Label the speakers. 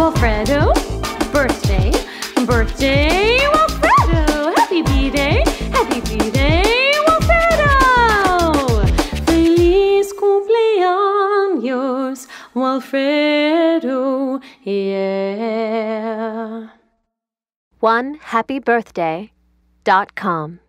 Speaker 1: Wilfredo. Birthday, birthday, Wilfredo. Happy B-Day, happy B-Day, Wilfredo. Feliz cumpleaños, Wilfredo, yeah. One happy birthday dot com.